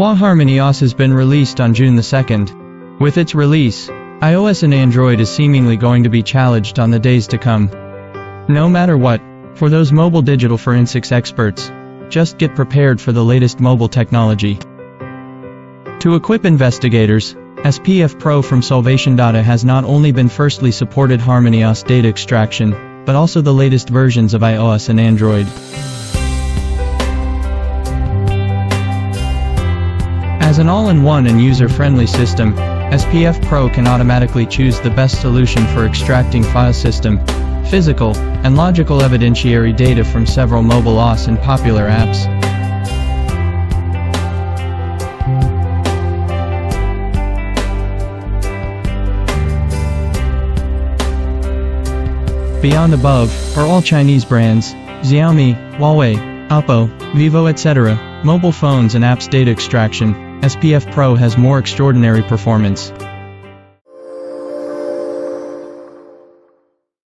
Hua Harmony OS has been released on June the 2nd. With its release, iOS and Android is seemingly going to be challenged on the days to come. No matter what, for those mobile digital forensics experts, just get prepared for the latest mobile technology. To equip investigators, SPF Pro from SalvationDATA has not only been firstly supported HarmonyOS data extraction, but also the latest versions of iOS and Android. As an all-in-one and user-friendly system, SPF Pro can automatically choose the best solution for extracting file system, physical, and logical evidentiary data from several mobile OS and popular apps. Beyond above are all Chinese brands, Xiaomi, Huawei, Oppo, Vivo etc., mobile phones and apps data extraction, SPF Pro has more extraordinary performance.